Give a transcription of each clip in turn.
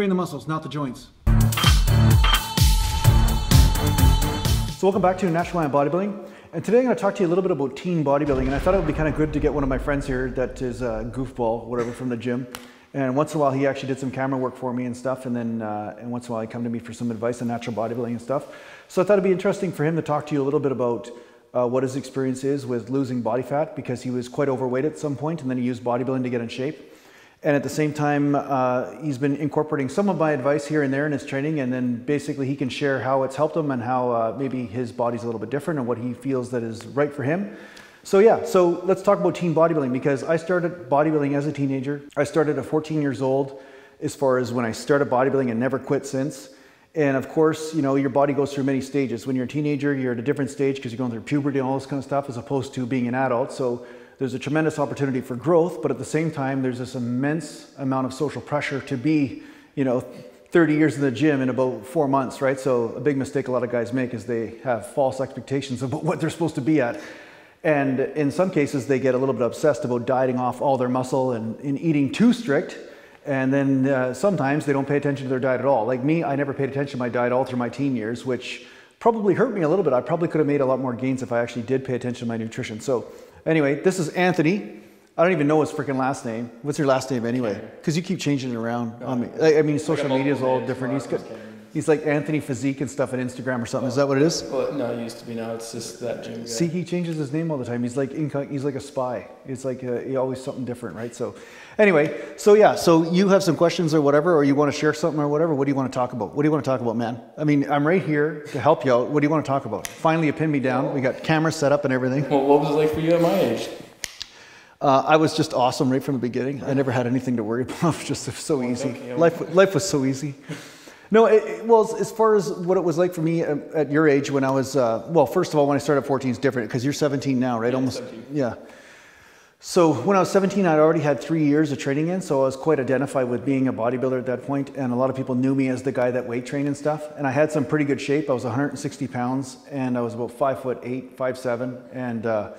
Train the muscles, not the joints. So welcome back to Natural Gallant Bodybuilding. And today I'm going to talk to you a little bit about teen bodybuilding. And I thought it would be kind of good to get one of my friends here that is a goofball, whatever, from the gym. And once in a while he actually did some camera work for me and stuff. And then uh, and once in a while he come to me for some advice on natural bodybuilding and stuff. So I thought it'd be interesting for him to talk to you a little bit about uh, what his experience is with losing body fat because he was quite overweight at some point and then he used bodybuilding to get in shape. And at the same time, uh, he's been incorporating some of my advice here and there in his training, and then basically he can share how it's helped him and how uh, maybe his body's a little bit different and what he feels that is right for him. So yeah, so let's talk about teen bodybuilding because I started bodybuilding as a teenager. I started at 14 years old as far as when I started bodybuilding and never quit since. And of course, you know, your body goes through many stages. When you're a teenager, you're at a different stage because you're going through puberty and all this kind of stuff as opposed to being an adult. So there's a tremendous opportunity for growth, but at the same time, there's this immense amount of social pressure to be, you know, 30 years in the gym in about four months, right? So a big mistake a lot of guys make is they have false expectations about what they're supposed to be at. And in some cases, they get a little bit obsessed about dieting off all their muscle and, and eating too strict. And then uh, sometimes they don't pay attention to their diet at all. Like me, I never paid attention to my diet all through my teen years, which probably hurt me a little bit. I probably could have made a lot more gains if I actually did pay attention to my nutrition. So Anyway, this is Anthony. I don't even know his freaking last name. What's your last name anyway? Because you keep changing it around on me. I mean, social media is all different. He's he's like Anthony Physique and stuff on Instagram or something. Is that what it is? Well, no, it used to be. Now it's just that gym guy. See, he changes his name all the time. He's like he's like a spy. It's like uh, he always something different, right? So, anyway, so yeah, so you have some questions or whatever, or you want to share something or whatever. What do you want to talk about? What do you want to talk about, man? I mean, I'm right here to help you out. What do you want to talk about? Finally, you pinned me down. We got cameras set up and everything. Well, what was it like for you at my age? Uh, I was just awesome right from the beginning. I never had anything to worry about. just so easy. Life, life was so easy. No, it, it, well, as far as what it was like for me at, at your age when I was, uh, well, first of all, when I started at 14 is different because you're 17 now, right? Yeah, Almost, 17. yeah. So when I was 17, I'd already had three years of training in, so I was quite identified with being a bodybuilder at that point, and a lot of people knew me as the guy that weight trained and stuff. And I had some pretty good shape. I was 160 pounds, and I was about five foot eight, five seven, and uh,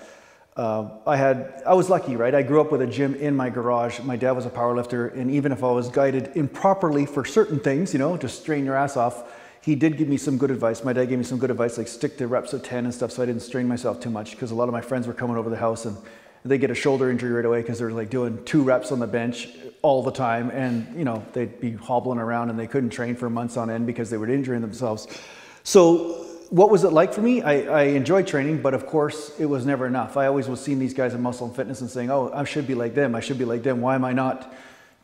uh, I had, I was lucky, right? I grew up with a gym in my garage. My dad was a powerlifter, and even if I was guided improperly for certain things, you know, to strain your ass off, he did give me some good advice. My dad gave me some good advice, like stick to reps of 10 and stuff, so I didn't strain myself too much because a lot of my friends were coming over the house and they get a shoulder injury right away because they're like doing two reps on the bench all the time, and you know they'd be hobbling around and they couldn't train for months on end because they were injuring themselves. So what was it like for me? I, I, enjoyed training, but of course, it was never enough. I always was seeing these guys in muscle and fitness and saying, oh, I should be like them. I should be like them. Why am I not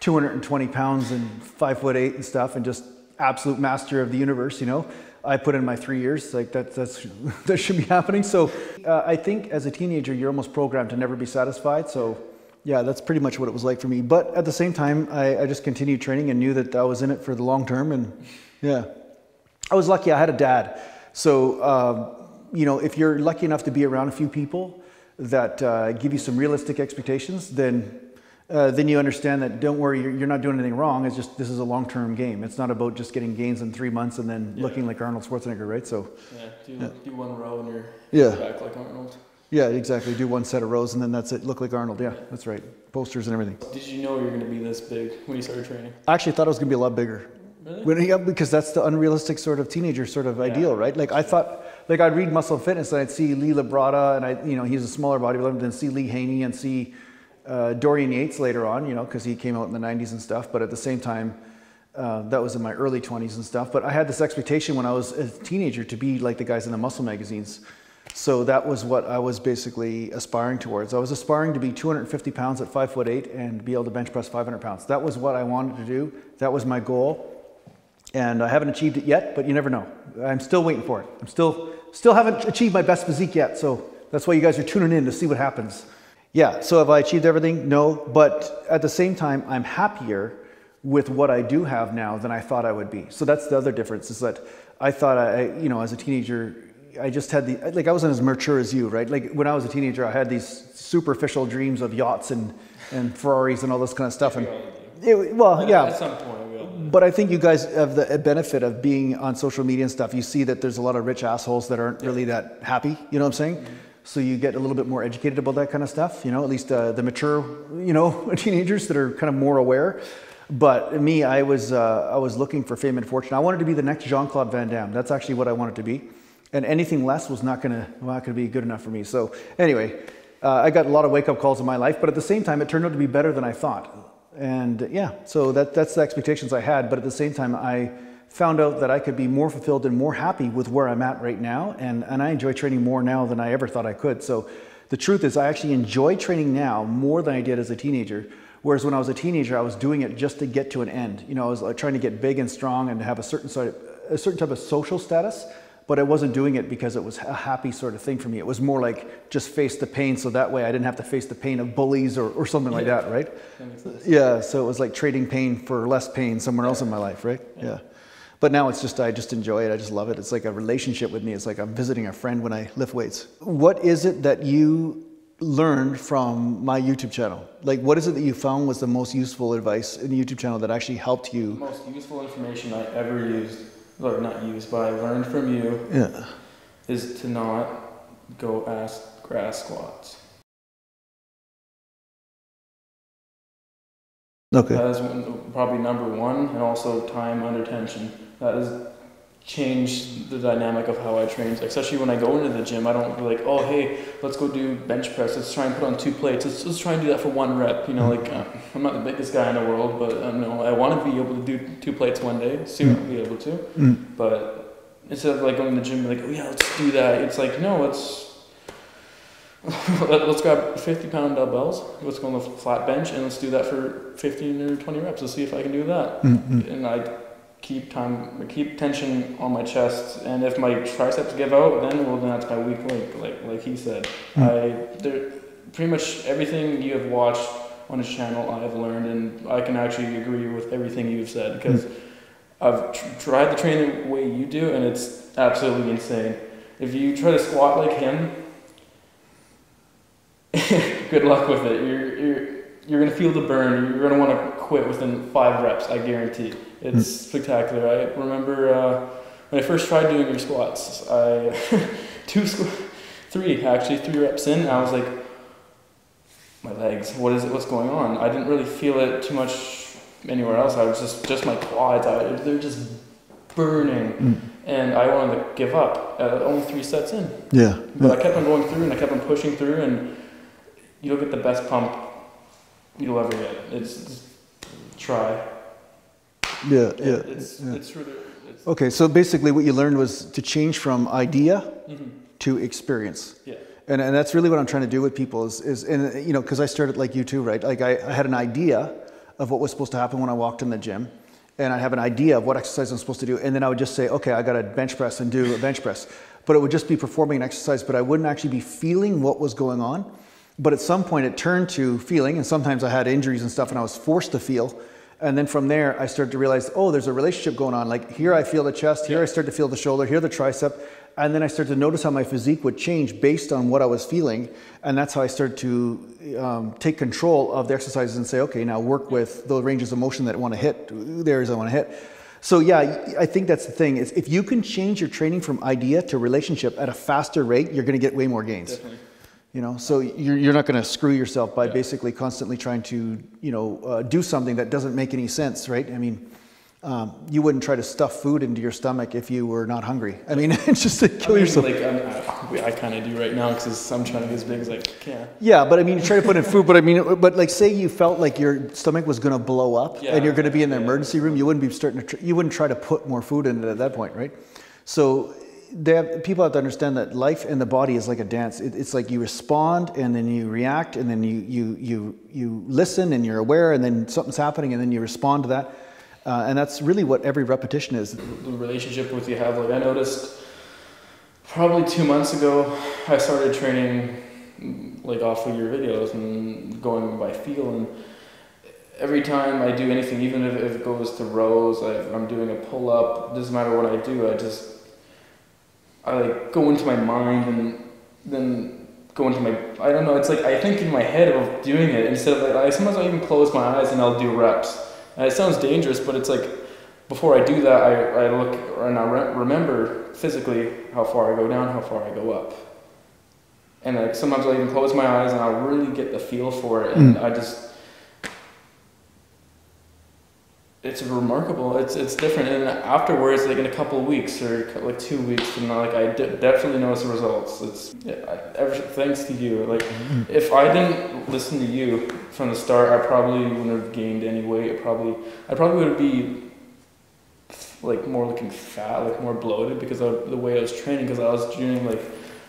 220 pounds and five foot eight and stuff and just absolute master of the universe, you know? I put in my three years, like that, that's, that should be happening. So uh, I think as a teenager, you're almost programmed to never be satisfied. So yeah, that's pretty much what it was like for me. But at the same time, I, I just continued training and knew that I was in it for the long term. And yeah, I was lucky. I had a dad so, um, you know, if you're lucky enough to be around a few people that uh, give you some realistic expectations, then uh, then you understand that don't worry, you're, you're, not doing anything wrong. It's just this is a long-term game. It's not about just getting gains in three months and then yeah. looking like Arnold Schwarzenegger, right? So yeah, do, yeah. do one row and you're yeah. back like Arnold. Yeah, exactly. Do one set of rows and then that's it. Look like Arnold. Yeah, that's right. Posters and everything. Did you know you were going to be this big when you started training? I actually thought it was going to be a lot bigger. Really? When, yeah, because that's the unrealistic sort of teenager sort of Yeah. ideal, right? Like I thought, like I'd read Muscle Fitness and I'd see Lee Labrada and I, you know, he's a smaller bodybuilder, then see Lee Haney and see uh, Dorian Yates later on, you know, because he came out in the 90s and stuff. But at the same time, uh, that was in my early 20s and stuff. But I had this expectation when I was a teenager to be like the guys in the muscle magazines. So that was what I was basically aspiring towards. I was aspiring to be 250 pounds at five foot eight and be able to bench press 500 pounds. That was what I wanted to do. That was my goal and I haven't achieved it yet, but you never know. I'm still waiting for it. I'm still still haven't achieved my best physique yet, so that's why you guys are tuning in to see what happens. Yeah, so have I achieved everything? No, but at the same time, I'm happier with what I do have now than I thought I would be. So that's the other difference is that I thought I, you know, as a teenager, I just had the, like I wasn't as mature as you, right? Like when I was a teenager, I had these superficial dreams of yachts and, and Ferraris and all this kind of stuff. And it, well, yeah. At some point, But I think you guys have the benefit of being on social media and stuff. You see that there's a lot of rich assholes that aren't really that happy. You know what I'm saying? So you get a little bit more educated about that kind of stuff. You know, at least uh, the mature, you know, teenagers that are kind of more aware. But me, I was uh, I was looking for fame and fortune. I wanted to be the next Jean Claude Van Damme. That's actually what I wanted to be, and anything less was not gonna well, not gonna be good enough for me. So anyway, uh, I got a lot of wake up calls in my life, but at the same time, it turned out to be better than I thought. And yeah, so that that's the expectations I had. But at the same time, I found out that I could be more fulfilled and more happy with where I'm at right now, and and I enjoy training more now than I ever thought I could. So the truth is, I actually enjoy training now more than I did as a teenager Whereas when I was a teenager, I was doing it just to get to an end. You know, I was like, trying to get big and strong and have a certain sort of, a certain type of social status, but I wasn't doing it because it was a happy sort of thing for me. It was more like just face the pain, so that way I didn't have to face the pain of bullies or, or something like that, right? That Yeah, so it was like trading pain for less pain somewhere else in my life, right? Yeah. yeah. But now it's just, I just enjoy it. I just love it. It's like a relationship with me. It's like I'm visiting a friend when I lift weights. What is it that you learned from my YouTube channel? Like, what is it that you found was the most useful advice in the YouTube channel that actually helped The you? most useful information I ever used, or not used, but I learned from you, Yeah. is to not go ask grass squats. Okay. That is probably number one, and also time under tension. That has changed the dynamic of how I train. Especially when I go into the gym, I don't be like, oh hey, let's go do bench press. Let's try and put on two plates. Let's, let's try and do that for one rep. You know, like uh, I'm not the biggest guy in the world, but um, no, I want to be able to do two plates one day. Soon I'll be able to. Mm. But instead of like going to the gym, like, oh yeah, let's do that. It's like, no, let's let- let's grab 50 pound dumbbells. Let's go on the flat bench and let's do that for 15 or 20 reps. Let's see if I can do that. Mm-hmm. And I keep time, keep tension on my chest. And if my triceps give out, then well, then that's my weak link, like like he said. Mm. I there, pretty much everything you have watched on his channel, I have learned, and I can actually agree with everything you've said because I've tr- tried to train the way you do, and it's absolutely insane. If you try to squat like him, good luck with it. You're you're you're gonna feel the burn. You're gonna want to quit within five reps. I guarantee. It's spectacular. I remember uh, when I first tried doing your squats. I two squ- three actually three reps in. And I was like, my legs. What is it? What's going on? I didn't really feel it too much anywhere else. I was just just my quads. I, they're just burning, Mm. and I wanted to give up. at only three sets in. Yeah. But I kept on going through and I kept on pushing through and you'll get the best pump you'll ever get. It's just try. Yeah. Yeah. It's yeah. it's really it's Okay, so basically, what you learned was to change from idea mhm. to experience. yeah. And, and that's really what I'm trying to do with people is, is and you know, because I started like you too, right? Like I, I had an idea of what was supposed to happen when I walked in the gym, and I have an idea of what exercise I'm supposed to do, and then I would just say, okay, I got to bench press and do a bench press, but it would just be performing an exercise, but I wouldn't actually be feeling what was going on. But at some point, it turned to feeling, and sometimes I had injuries and stuff, and I was forced to feel. And then from there, I started to realize, oh, there's a relationship going on. Like here, I feel the chest. Here, I start to feel the shoulder. Here, the tricep. And then I started to notice how my physique would change based on what I was feeling. And that's how I started to um, take control of the exercises and say, okay, now work with the ranges of motion that I want to hit, the areas I want to hit. So yeah, I think that's the thing. Is if you can change your training from idea to relationship at a faster rate, you're going to get way more gains. Definitely. You know, so you're, you're not going to screw yourself by Yeah. basically constantly trying to, you know, uh, do something that doesn't make any sense, right? I mean, um, you wouldn't try to stuff food into your stomach if you were not hungry. I mean, it's just to kill I mean, yourself. Like I'm, I, I kind of do right now because I'm trying to get as big as I can. yeah, but I mean, you try to put in food, but I mean, but like, say you felt like your stomach was going to blow up Yeah. and you're going to be in the Yeah. emergency room, you wouldn't be starting to, tr- you wouldn't try to put more food in it at that point, right? So have, people have to understand that life and the body is like a dance. It, it's like you respond and then you react and then you, you, you, you listen and you're aware and then something's happening and then you respond to that. Uh, and that's really what every repetition is. The relationship with you have like I noticed probably two months ago I started training like off of your videos and going by feel and every time I do anything, even if, if it goes to rows, I, I'm doing a pull up, doesn't matter what I do, I just I like go into my mind and then go into my I don't know, it's like I think in my head of doing it instead of like I sometimes I even close my eyes and I'll do reps. And it sounds dangerous, but it's like before I do that, I, I look and I re- remember physically how far I go down, how far I go up. And like sometimes I'll even close my eyes and I'll really get the feel for it, and hmm. I just it's remarkable. It's it's different, and afterwards, like in a couple of weeks or like two weeks, and like I de- definitely notice the results. It's I, ever thanks to you. Like if I didn't listen to you from the start, I probably wouldn't have gained any weight. I probably I probably would be like more looking fat, like more bloated because of the way I was training. Because I was doing like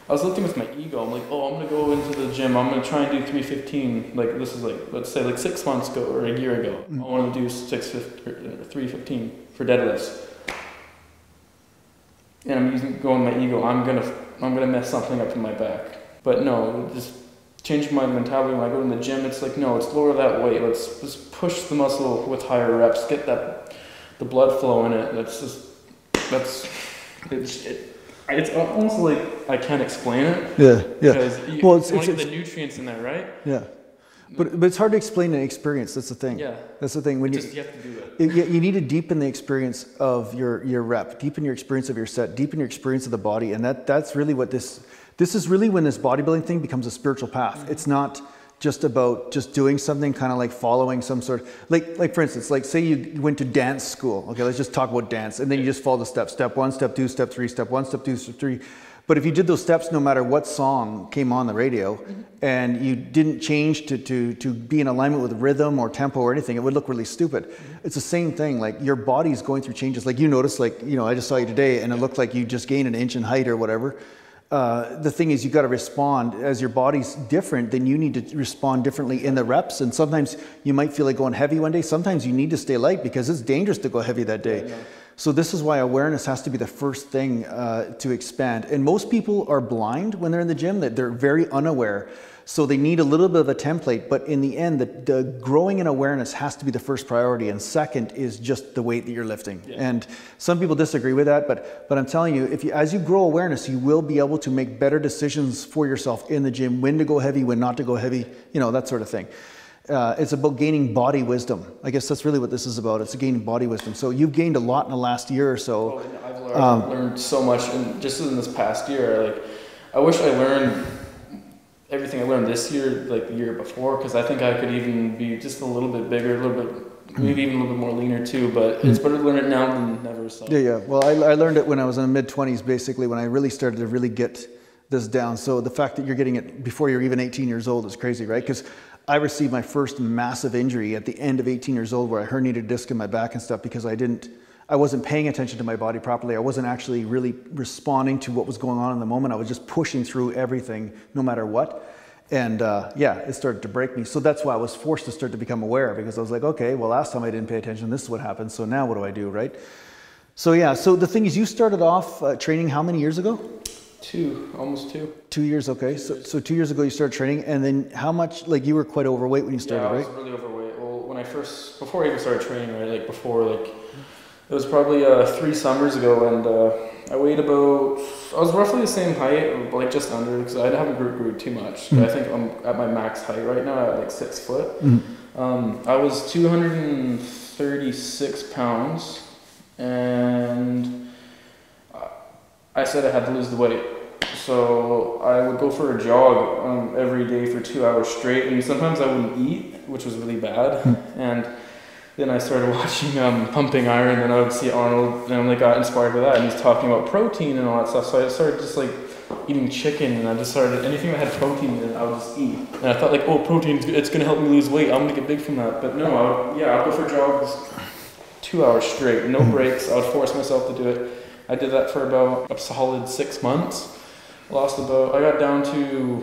I was looking with my ego. I'm like, oh, I'm gonna go into the gym. I'm gonna try and do 315. Like this is like let's say like six months ago or a year ago. Mm. I want to do six fif- or 315 for deadlifts. And I'm using going my ego. I'm gonna I'm gonna mess something up in my back. But no, just change my mentality when I go in the gym. It's like no, it's lower that weight. Let's just push the muscle with higher reps. Get that the blood flow in it. That's just that's it's it, it's almost like I can't explain it Yeah, yeah, because you, Well, it's- to it's- the nutrients in there, right? yeah. But but it's hard to explain an experience. That's the thing. Yeah, That's the thing. When you just you have to do it. You, you you need to deepen the experience of your, your rep, deepen your experience of your set, deepen your experience of the body, and that, that's really what this. This is really when this bodybuilding thing becomes a spiritual path. Mm-hmm. It's not just about just doing something, kind of like following some sort. of, Like like for instance, like say you went to dance school. Okay, let's just talk about dance, and then you just follow the steps: step one, step two, step three, step one, step two, step three. But if you did those steps, no matter what song came on the radio, and you didn't change to, to, to be in alignment with rhythm or tempo or anything, it would look really stupid. It's the same thing. Like your body's going through changes. Like you notice, like you know, I just saw you today, and it looked like you just gained an inch in height or whatever. Uh, the thing is, you got to respond as your body's different. Then you need to respond differently in the reps. And sometimes you might feel like going heavy one day. Sometimes you need to stay light because it's dangerous to go heavy that day. So this is why awareness has to be the first thing uh, to expand. And most people are blind when they're in the gym; that they're very unaware. So they need a little bit of a template. But in the end, the, the growing in awareness has to be the first priority, and second is just the weight that you're lifting. And some people disagree with that, but but I'm telling you, if you as you grow awareness, you will be able to make better decisions for yourself in the gym: when to go heavy, when not to go heavy, you know that sort of thing uh, it's about gaining body wisdom. I guess that's really what this is about. It's gaining body wisdom. So you've gained a lot in the last year or so. Oh, I've learned, learned so much, and just in this past year, like I wish I learned everything I learned this year, like the year before, because I think I could even be just a little bit bigger, a little bit, maybe even a little bit more leaner too. But hmm. it's better to learn it now than never. So Yeah, yeah. Well, I, I learned it when I was in the mid 20s, basically, when I really started to really get this down. So the fact that you're getting it before you're even 18 years old is crazy, right? Because I received my first massive injury at the end of 18 years old where I herniated a disc in my back and stuff because I didn't, I wasn't paying attention to my body properly. I wasn't actually really responding to what was going on in the moment. I was just pushing through everything no matter what. And uh, yeah, it started to break me. So that's why I was forced to start to become aware because I was like, okay, well, last time I didn't pay attention, this is what happened. So now what do I do, right? So yeah, so the thing is, you started off uh, training how many years ago? two, almost two. Two years, okay. So, so two years ago you started training, and then how much? Like you were quite overweight when you started, yeah, I was right? really overweight. Well, when I first, before I even started training, right, like before, like it was probably uh, three summers ago, and uh, I weighed about, I was roughly the same height, like just under, because I haven't grew, grew too much. Mm. I think I'm at my max height right now at like six foot. Mhm. Um, I was 236 pounds, and I- said I had to lose the weight. So I would go for a jog um, every day for two hours straight, and sometimes I wouldn't eat, which was really bad. And then I started watching um, Pumping Iron, and I would see Arnold, and I like, got inspired by that, and he's talking about protein and all that stuff. So I started just like eating chicken, and I just started anything that had protein in it, I would just eat. And I thought like, oh, protein, it's gonna help me lose weight. I'm gonna get big from that. But no, I would, yeah, I'd go for jogs two hours straight, no breaks. I would force myself to do it. I did that for about a solid six months. Lost about, I got down to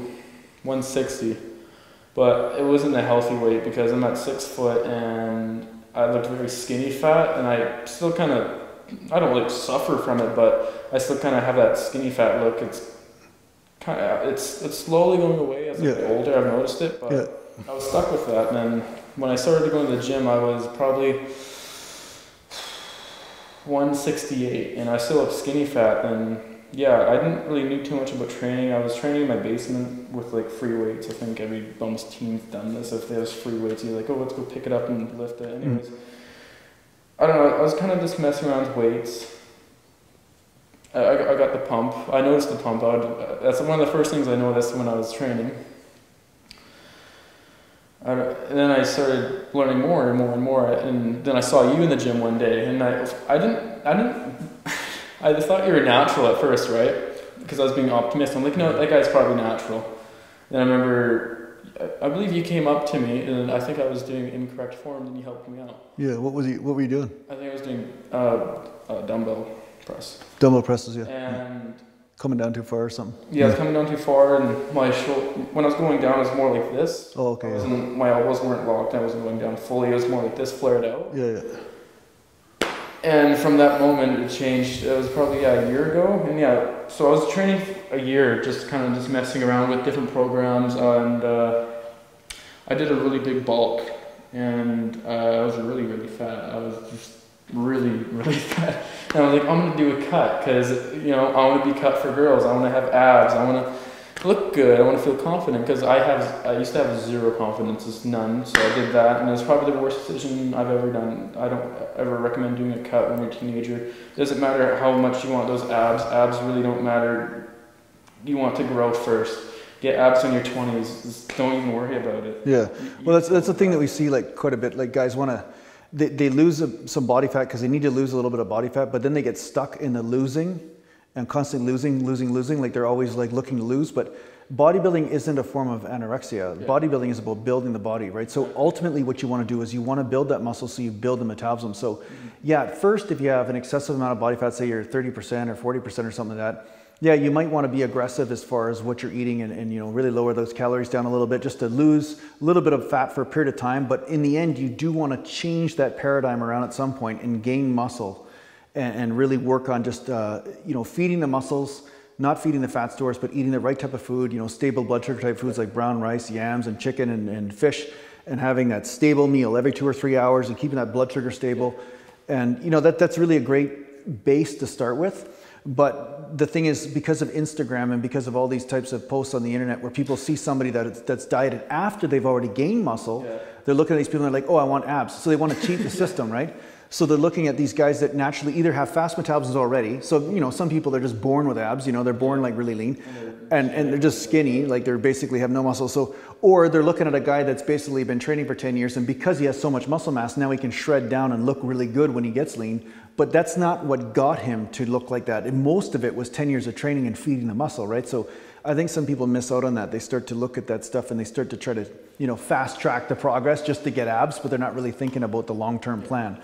160, but it wasn't a healthy weight because I'm at six foot and I looked very skinny fat, and I still kind of, I don't like suffer from it, but I still kind of have that skinny fat look. It's kind of, it's it's slowly going away as I get older. I've noticed it, but Yeah. I was stuck with that. And then when I started going to the gym, I was probably 168, and I still look skinny fat. And yeah, I didn't really know too much about training. I was training in my basement with like free weights. I think every almost team's done this. If there's free weights, you're like, oh, let's go pick it up and lift it. Mm. Anyways, I don't know. I was kind of just messing around with weights. I, I I got the pump. I noticed the pump. I would, that's one of the first things I noticed when I was training. I, and then I started learning more and more and more. And then I saw you in the gym one day, and I, I didn't, I didn't, I just thought you were natural at first, right? Because I was being optimistic. I'm like, no, that guy's probably natural. Then I remember, I believe you came up to me, and I think I was doing incorrect form, and you helped me out. Yeah. What was he? What were you doing? I think I was doing uh, uh, dumbbell press. Dumbbell presses. Yeah. And Coming down too far or something. yeah, I was coming down too far, and my shoulder, when I was going down, it was more like this. Oh, okay. Yeah. my elbows weren't locked. I wasn't going down fully. It was more like this, flared out. Yeah. yeah. And from that moment, it changed. It was probably yeah, a year ago, and yeah. So I was training a year, just kind of just messing around with different programs, and uh, I did a really big bulk, and uh, I was really really fat. I was just really really fat, and I was like, I'm gonna do a cut because you know I want to be cut for girls. I want to have abs. I want to look good. I want to feel confident because I have I used to have zero confidence, just none. So I did that, and it was probably the worst decision I've ever done. I don't ever recommend doing a cut when you're a teenager. It doesn't matter how much you want those abs. Abs really don't matter. You want to grow first. Get abs in your twenties. Just Don't even worry about it. Yeah. Well, that's that's the thing that we see like quite a bit. Like guys want to, they, they lose some body fat because they need to lose a little bit of body fat, but then they get stuck in the losing, and constantly losing, losing, losing. Like they're always like looking to lose. But bodybuilding isn't a form of anorexia. Yeah. Bodybuilding is about building the body, right? So ultimately, what you want to do is you want to build that muscle so you build the metabolism. So, mm-hmm. yeah, at first, if you have an excessive amount of body fat, say you're 30% or 40% or something like that, yeah, you might want to be aggressive as far as what you're eating and, and you know really lower those calories down a little bit just to lose a little bit of fat for a period of time. But in the end, you do want to change that paradigm around at some point and gain muscle and, and really work on just uh, you know feeding the muscles, not feeding the fat stores, but eating the right type of food. You know, stable blood sugar type foods like brown rice, yams, and chicken and, and fish, and having that stable meal every two or three hours and keeping that blood sugar stable. And you know that that's really a great base to start with. But the thing is, because of Instagram and because of all these types of posts on the internet where people see somebody that, that's dieted after they've already gained muscle, Yeah. they're looking at these people and they're like, oh, I want abs. So they want to cheat the system, right? So they're looking at these guys that naturally either have fast metabolisms already. So, you know, some people they're just born with abs, you know, they're born like really lean and, and they're just skinny, like they're basically have no muscle. So, or they're looking at a guy that's basically been training for 10 years and because he has so much muscle mass, now he can shred down and look really good when he gets lean. But that's not what got him to look like that. And most of it was 10 years of training and feeding the muscle, right? So I think some people miss out on that. They start to look at that stuff and they start to try to, you know, fast track the progress just to get abs, but they're not really thinking about the long-term plan.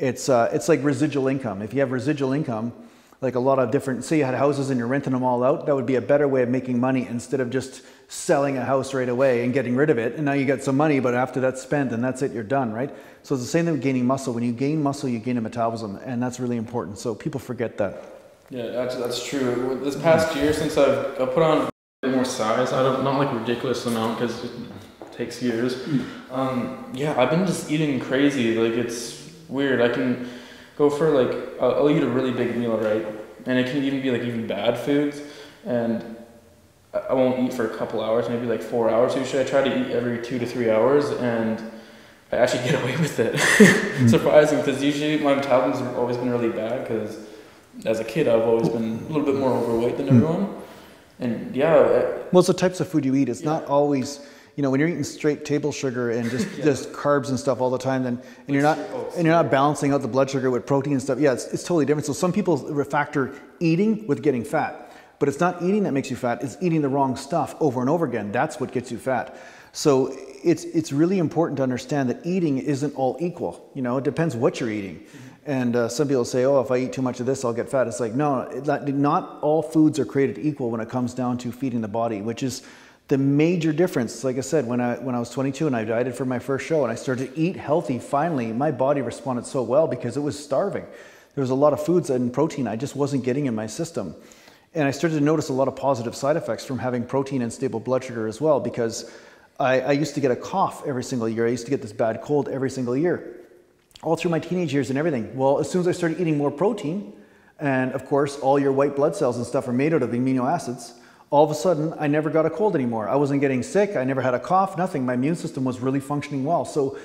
It's, uh, it's like residual income. If you have residual income, like a lot of different, say you had houses and you're renting them all out, that would be a better way of making money instead of just selling a house right away and getting rid of it. And now you got some money, but after that's spent and that's it, you're done, right? So it's the same thing with gaining muscle. When you gain muscle, you gain a metabolism, and that's really important. So people forget that. Yeah, that's, that's true. This past year, since I've, I've put on a bit more size, I don't not like ridiculous amount because it takes years. Um, yeah, I've been just eating crazy. Like it's weird. I can go for like I'll, I'll eat a really big meal, right? And it can even be like even bad foods, and I won't eat for a couple hours, maybe like four hours. Usually, I try to eat every two to three hours, and I actually get away with it. Surprising, because usually my metabolism has always been really bad. Because as a kid, I've always been a little bit more overweight than everyone. And yeah, uh, Well, it's the types of food you eat. It's not always, you know, when you're eating straight table sugar and just Yeah. just carbs and stuff all the time, then and you're not and you're not balancing out the blood sugar with protein and stuff. Yeah, it's, it's totally different. So some people factor eating with getting fat, but it's not eating that makes you fat. It's eating the wrong stuff over and over again. That's what gets you fat. So it's it's really important to understand that eating isn't all equal. You know, it depends what you're eating. And uh, some people say, "Oh, if I eat too much of this, I'll get fat." It's like, no, not all foods are created equal when it comes down to feeding the body, which is the major difference. Like I said, when I when I was 22 and I dieted for my first show and I started to eat healthy, finally my body responded so well because it was starving. There was a lot of foods and protein I just wasn't getting in my system. And I started to notice a lot of positive side effects from having protein and stable blood sugar as well because I, I used to get a cough every single year. I used to get this bad cold every single year all through my teenage years and everything. Well, as soon as I started eating more protein, and of course, all your white blood cells and stuff are made out of amino acids, all of a sudden, I never got a cold anymore. I wasn't getting sick. I never had a cough, nothing. My immune system was really functioning well. So,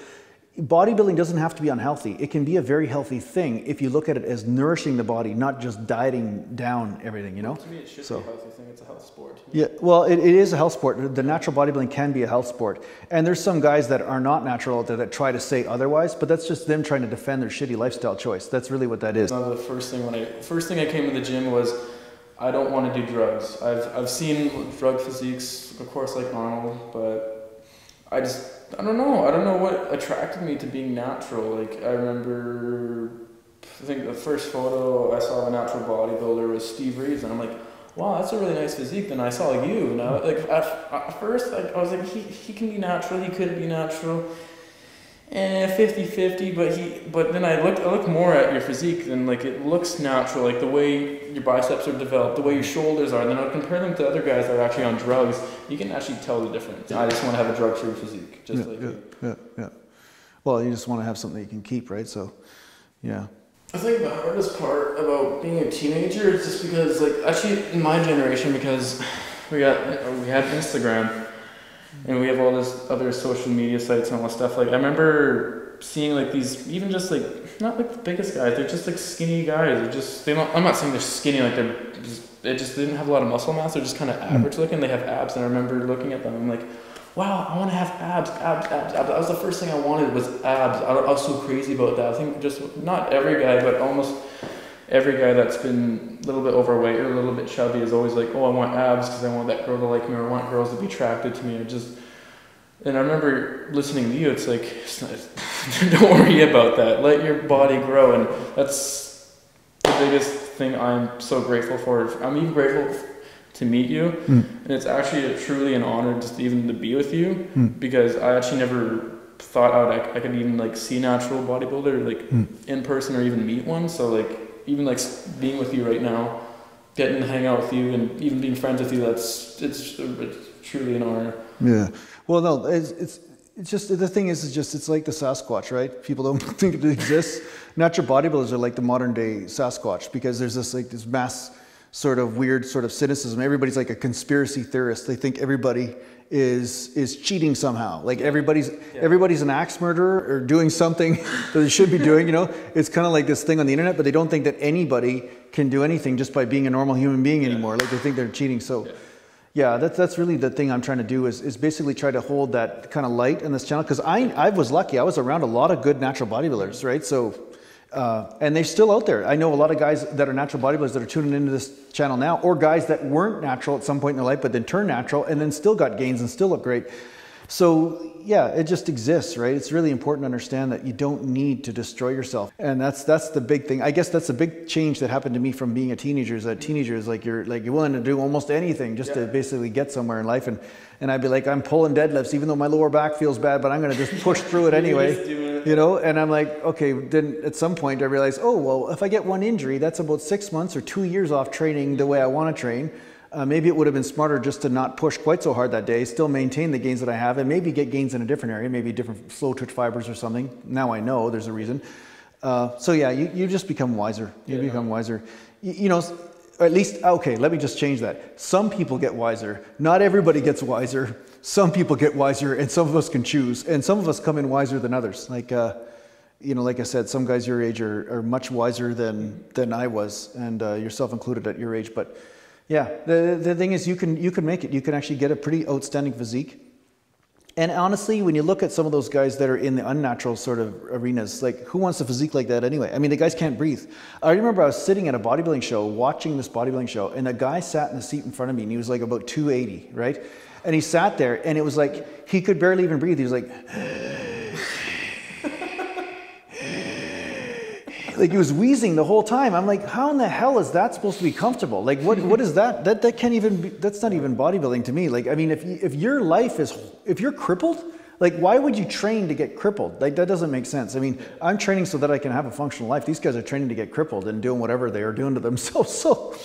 bodybuilding doesn't have to be unhealthy. It can be a very healthy thing if you look at it as nourishing the body, not just dieting down everything, you know? To me, it should So- be a healthy thing. It's a health sport. Yeah, well, it, it is a health sport. The natural bodybuilding can be a health sport. And there's some guys that are not natural out there that try to say otherwise, but that's just them trying to defend their shitty lifestyle choice. That's really what that is. Of the first thing when I first thing I came to the gym was I don't want to do drugs. I've I've seen drug physiques, of course, like Arnold, but I just I don't know. I don't know what attracted me to being natural. Like I remember, I think the first photo I saw of a natural bodybuilder was Steve Reeves, and I'm like. Wow, that's a really nice physique. Then I saw you, and I, like at, at first, I was like, he, he can be natural, he could be natural, Eh, 50 50, but he but then I look I looked more at your physique and like it looks natural, like the way your biceps are developed, the way your shoulders are, and then I would compare them to other guys that are actually on drugs, you can actually tell the difference. I just want to have a drug free physique. Just yeah, like yeah, yeah, yeah. Well, you just want to have something you can keep, right? So, yeah. I think the hardest part about being a teenager is just because like actually in my generation because we got we had Instagram and we have all this other social media sites and all this stuff. Like I remember seeing like these even just like not like the biggest guys, they're just like skinny guys. They're just they don't I'm not saying they're skinny like they're just they just didn't have a lot of muscle mass, they're just kinda hmm. average looking. They have abs and I remember looking at them, I'm like Wow, I want to have abs, abs, abs, abs. That was the first thing I wanted was abs. I, I was so crazy about that. I think just not every guy, but almost every guy that's been a little bit overweight or a little bit chubby is always like, oh, I want abs because I want that girl to like me or I want girls to be attracted to me. Or just, and I remember listening to you. It's like, it's not, don't worry about that. Let your body grow, and that's the biggest thing I'm so grateful for. I'm even grateful to meet you, Mm. and it's actually a, truly an honor just even to be with you Mm. because I actually never thought out I, I could even like see natural bodybuilder like Mm. in person or even meet one. So like even like being with you right now, getting to hang out with you and even being friends with you, that's it's, it's truly an honor. Yeah. Well, no, it's, it's, it's just, the thing is, it's just, it's like the Sasquatch, right? People don't think it exists. Natural bodybuilders are like the modern day Sasquatch because there's this, like, this mass sort of weird sort of cynicism. Everybody's like a conspiracy theorist. They think everybody is is cheating somehow. Like everybody's everybody's an axe murderer or doing something that they should be doing. You know, it's kind of like this thing on the internet, but they don't think that anybody can do anything just by being a normal human being anymore. Like they think they're cheating. So. Yeah, that's that's really the thing I'm trying to do is, is basically try to hold that kind of light in this channel because I I was lucky I was around a lot of good natural bodybuilders right so uh, and they're still out there. I know a lot of guys that are natural bodybuilders that are tuning into this channel now or guys that weren't natural at some point in their life but then turned natural and then still got gains and still look great so yeah it just exists right? It's really important to understand that you don't need to destroy yourself. And that's that's the big thing. I guess that's a big change that happened to me from being a teenager is that teenagers like you're like you're willing to do almost anything just to basically get somewhere in life. And and i'd be like i'm pulling deadlifts even though my lower back feels bad but i'm going to just push through it anyway just doing it. you know? And i'm like okay then at some point i realized oh well if i get one injury that's about six months or two years off training the way i want to train uh, maybe it would have been smarter just to not push quite so hard that day, still maintain the gains that I have, and maybe get gains in a different area, maybe different slow twitch fibers or something. Now I know there's a reason. Uh, so yeah, you, you just become wiser. You Yeah. become wiser. You, you know, at least, okay, let me just change that. Some people get wiser. Not everybody gets wiser. Some people get wiser, and some of us can choose. And some of us come in wiser than others. Like, uh, you know, like I said, some guys your age are, are much wiser than, than I was, and uh, yourself included at your age. But yeah, the, the thing is, you can, you can make it. You can actually get a pretty outstanding physique. And honestly, when you look at some of those guys that are in the unnatural sort of arenas, like who wants a physique like that anyway? I mean, the guys can't breathe. I remember I was sitting at a bodybuilding show, watching this bodybuilding show, and a guy sat in the seat in front of me, and he was like about 280, right? And he sat there, and it was like he could barely even breathe. He was like, like he was wheezing the whole time. I'm like, how in the hell is that supposed to be comfortable? Like, what what is that? That that can't even be, that's not even bodybuilding to me. Like, I mean, if if your life is if you're crippled, like, why would you train to get crippled? Like, that doesn't make sense. I mean, I'm training so that I can have a functional life. These guys are training to get crippled and doing whatever they are doing to themselves. So,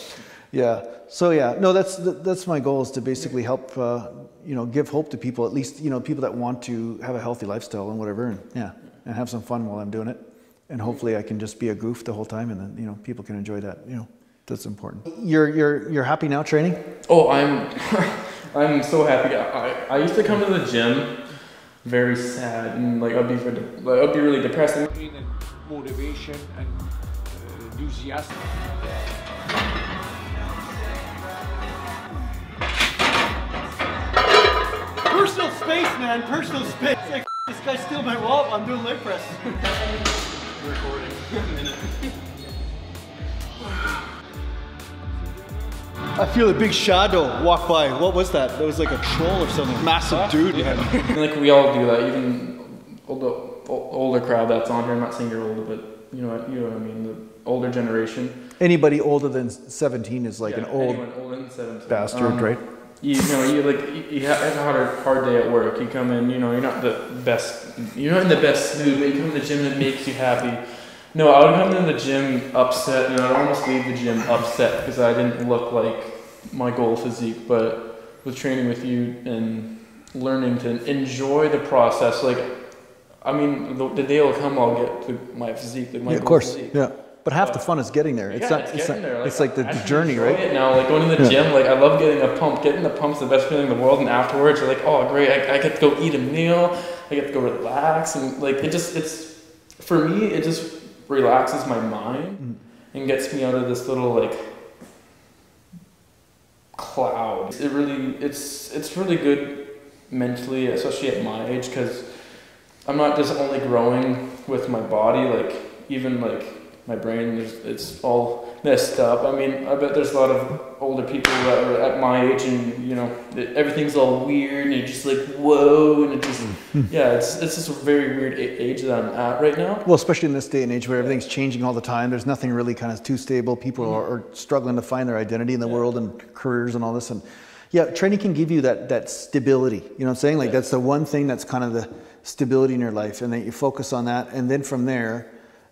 yeah. So yeah, no, that's that's my goal is to basically help, uh, you know, give hope to people, at least you know, people that want to have a healthy lifestyle and whatever, and yeah, and have some fun while I'm doing it and hopefully I can just be a goof the whole time, and then you know people can enjoy that. You know, that's important. You're you're you're happy now training? Oh, I'm I'm so happy. I, I used to come to the gym very sad and like I'd be like, I'd be really depressed. And motivation and uh, enthusiasm. Personal space, man. Personal space. Like, this guy steal my wallet. I'm doing leg press. recording. I feel a big shadow walk by. What was that? That was like a troll or something. Massive dude, man. like we all do that. Even older older crowd that's on here. I'm not saying you're older, but you know what you know what I mean. The older generation. Anybody older than 17 is like Yeah, an old anyone older than 17. bastard, Um, right? You, you know, you like you, you have a hard hard day at work. You come in, you know, you're not the best. You're not in the best mood, but you come to the gym and it makes you happy. No, I would come to the gym upset, and I'd almost leave the gym upset because I didn't look like my goal physique. But with training with you and learning to enjoy the process, like, I mean, the, the day will come, I'll get to my physique, my Yeah, of goal course. physique. Yeah. But half the fun is getting there. It's yeah, not. it's, It's, not, there. it's like the, the journey, enjoy right? It now, like going to the Yeah. gym, like I love getting a pump. Getting the pump's the best feeling in the world, and afterwards, you're like, oh great, I, I get to go eat a meal. I get to go relax, and like it just it's for me, it just relaxes my mind Mm. and gets me out of this little like cloud. It really, it's it's really good mentally, especially at my age, because I'm not just only growing with my body, like even like my brain is it's all messed up. I mean, I bet there's a lot of older people that are at my age, and you know, everything's all weird, and you're just like, whoa, and it just, yeah, it's it's just a very weird age that I'm at right now. Well, especially in this day and age where everything's changing all the time. There's nothing really kind of too stable. People Mm-hmm. are, are struggling to find their identity in the world and careers and all this. And yeah, training can give you that that stability. You know what I'm saying? Like Yeah. that's the one thing that's kind of the stability in your life, and that you focus on that, and then from there.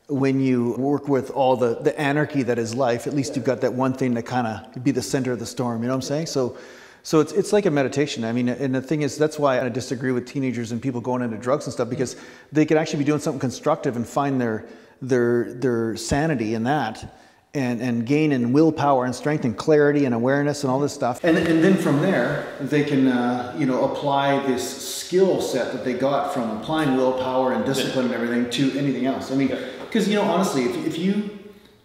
When you work with all the, the anarchy that is life, at least you've got that one thing to kind of be the center of the storm. You know what I'm saying? So, so it's, it's like a meditation. I mean, and the thing is, that's why I disagree with teenagers and people going into drugs and stuff because they could actually be doing something constructive and find their their their sanity in that, and and gain in willpower and strength and clarity and awareness and all this stuff. And and then from there, they can uh, you know apply this skill set that they got from applying willpower and discipline and everything to anything else. I mean, because you know honestly, if if you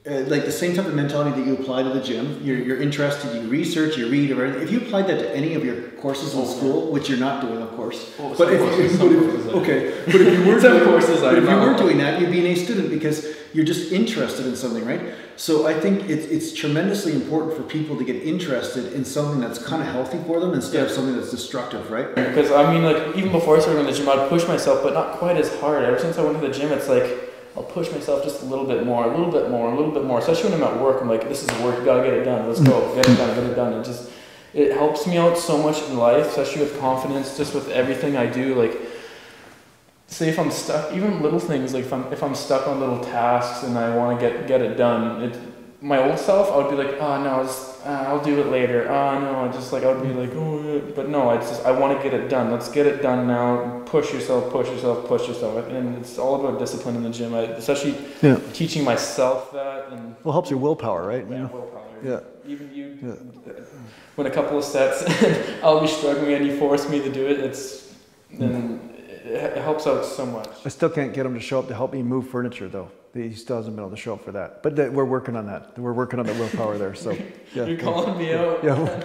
uh, like the same type of mentality that you apply to the gym. You're, you're interested, you research, you read, or if you applied that to any of your courses in school, which you're not doing, of course. Well, but if, courses- if- but if- courses I do. okay, but if you were doing, courses but if you were doing that, you'd be an A student because you're just interested in something, right? So I think it's it's tremendously important for people to get interested in something that's kind of healthy for them instead of something that's destructive, right? Because I mean, like even before I started going to the gym, I'd push myself, but not quite as hard. Ever since I went to the gym, it's like I'll push myself just a little bit more, a little bit more, a little bit more. Especially when I'm at work, I'm like, this is work. You gotta get it done. Let's go, mm. get it done, get it done. It just it helps me out so much in life, especially with confidence, just with everything I do. Like, say if I'm stuck, even little things like if I'm if I'm stuck on little tasks and I want to get get it done, it my old self, I would be like, oh no, it's, uh, I'll do it later. Oh no, I just like I would be like, oh, yeah. but no, it's just I want to get it done. Let's get it done now. Push yourself, push yourself, push yourself, and it's all about discipline in the gym. I, especially Yeah. teaching myself that and Well, it helps your willpower, right? You yeah, willpower. Yeah. Even you, Yeah. when a couple of sets, I'll be struggling and you force me to do it. It's then it, it helps out so much. I still can't get him to show up to help me move furniture, though. He still hasn't been able to show up for that. But that, we're working on that. We're working on the willpower there. So, yeah. You're calling me out. Yeah, we're-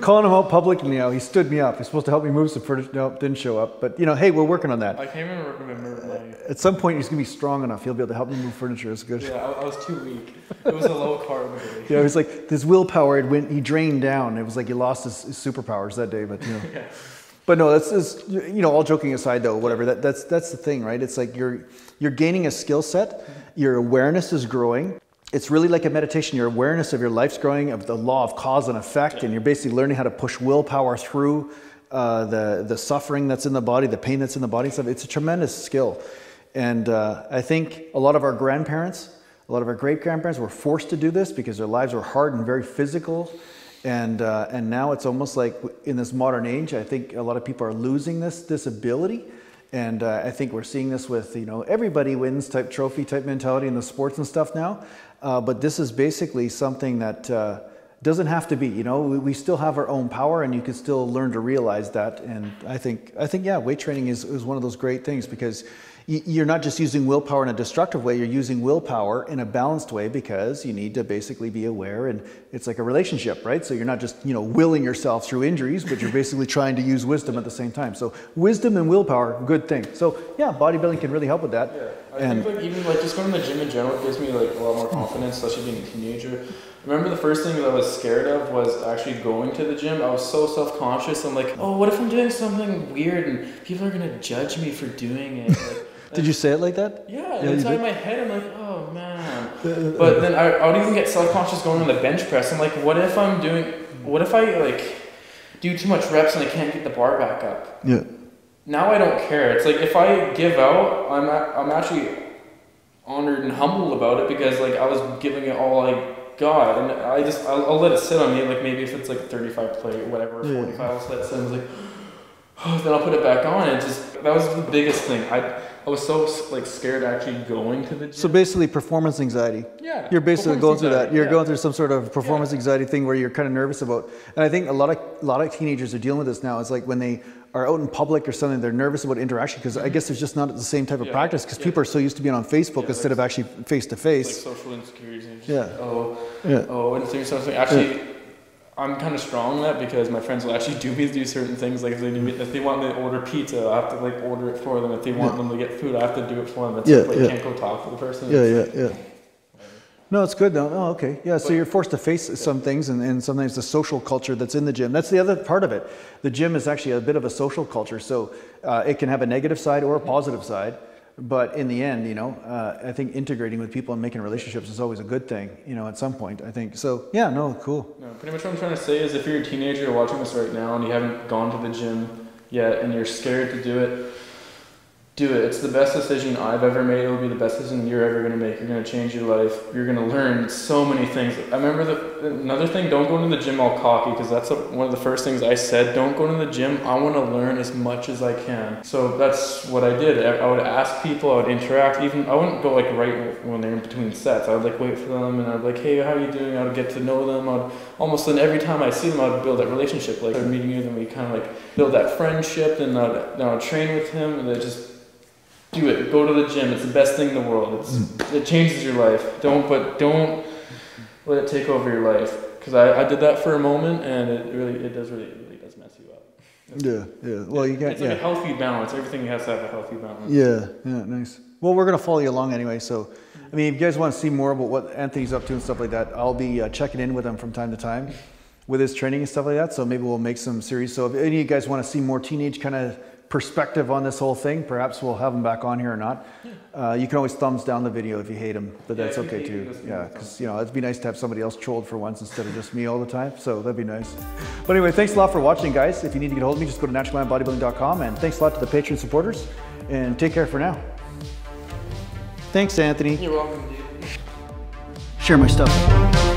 calling him out publicly now. He stood me up. He's supposed to help me move some furniture. No, didn't show up. But you know, hey, we're working on that. I can't even remember my. At some point, he's gonna be strong enough. He'll be able to help me move furniture. It's good. Yeah, I, I was too weak. It was a low carb day. Yeah, it was like this willpower. It went. He drained down. It was like he lost his, his superpowers that day. But you know. Yeah. But no, that's is you know, all joking aside though, whatever. That, that's that's the thing, right? It's like you're you're gaining a skill set. Your awareness is growing. It's really like a meditation. Your awareness of your life's growing, of the law of cause and effect, and you're basically learning how to push willpower through uh, the the suffering that's in the body, the pain that's in the body. Stuff. It's a tremendous skill, and uh, I think a lot of our grandparents, a lot of our great grandparents, were forced to do this because their lives were hard and very physical and uh, and now it's almost like in this modern age, I think a lot of people are losing this this ability, and uh, I think we're seeing this with you know everybody wins type trophy type mentality in the sports and stuff now, uh, but this is basically something that uh, doesn't have to be. You know, we, we still have our own power, and you can still learn to realize that. And I think I think yeah, weight training is is one of those great things because you're not just using willpower in a destructive way, you're using willpower in a balanced way because you need to basically be aware and it's like a relationship, right? So you're not just, you know, willing yourself through injuries, but you're basically trying to use wisdom at the same time. So wisdom and willpower, good thing. So yeah, bodybuilding can really help with that. Yeah. I and think like even like just going to the gym in general gives me like a lot more confidence, especially being a teenager. remember the first thing that I was scared of was actually going to the gym. I was so self conscious. I'm like, oh, what if I'm doing something weird and people are gonna judge me for doing it? Like, did you say it like that? Yeah, yeah inside my head, I'm like, oh man. but then I, I would even get self conscious going on the bench press. I'm like, what if I'm doing? What if I like do too much reps and I can't get the bar back up? Yeah. Now I don't care. It's like if I give out, I'm I'm actually honored and humble about it because like I was giving it all I got, and I just I'll, I'll let it sit on me. Like maybe if it's like a 35 plate, whatever, yeah. 45, I'll let it sit. I was like, oh, then I'll put it back on. And just that was the biggest thing. I I was so like scared actually going to the gym. So basically, performance anxiety. Yeah. You're basically going through that. You're yeah. going through some sort of performance yeah. anxiety thing where you're kind of nervous about. And I think a lot of a lot of teenagers are dealing with this now. It's like when they are out in public or something, they're nervous about interaction because I mm-hmm. guess there's just not the same type of yeah. practice because people are so used to being on Facebook instead like, of actually face to face. Like social insecurities. yeah. Oh. Yeah. Oh, and something actually I'm kind of strong on that because my friends will actually do me to do certain things. Like if they, do, if they want me to order pizza, I have to like order it for them. If they want yeah. them to get food, I have to do it for them. It's yeah, like, yeah. can't go talk to the person. Yeah, yeah, yeah. No, it's good though. Oh, okay. Yeah, so you're forced to face some things and, and sometimes the social culture that's in the gym. That's the other part of it. The gym is actually a bit of a social culture. So uh, it can have a negative side or a positive side but in the end, you know, uh, I think integrating with people and making relationships is always a good thing, you know, at some point, I think. So, yeah, no, cool. No, pretty much what I'm trying to say is if you're a teenager watching this right now and you haven't gone to the gym yet and you're scared to do it, do it. It's the best decision I've ever made. It'll be the best decision you're ever going to make. You're going to change your life. You're going to learn so many things. I remember the another thing. Don't go into the gym all cocky because that's a, one of the first things I said. Don't go into the gym. I want to learn as much as I can. So that's what I did. I, I would ask people. I would interact. Even I wouldn't go like right when they're in between sets. I would like wait for them and I'd like, hey, how are you doing? I would get to know them. I'd almost then every time I see them, I would build that relationship. Like meeting you, then we kind of like build that friendship. And I'd, then I'd train with him, and it just do it. Go to the gym. It's the best thing in the world. It's, mm. It changes your life. Don't, but don't let it take over your life. Because I, I did that for a moment, and it really, it does really, it really does mess you up. It's, yeah, yeah. Well, you can't. It's like yeah. a healthy balance. Everything has to have a healthy balance. Yeah, yeah, nice. Well, we're gonna follow you along anyway. So, I mean, if you guys want to see more about what Anthony's up to and stuff like that, I'll be uh, checking in with him from time to time with his training and stuff like that. So maybe we'll make some series. So if any of you guys want to see more teenage kind of perspective on this whole thing. Perhaps we'll have him back on here or not. Uh, you can always thumbs down the video if you hate him, but that's okay too. Yeah, because you know it'd be nice to have somebody else trolled for once instead of just me all the time. So that'd be nice. But anyway, thanks a lot for watching, guys. If you need to get a hold of me, just go to naturalgallantbodybuilding.com. And thanks a lot to the Patreon supporters. And take care for now. Thanks, Anthony. You're welcome, dude. Share my stuff.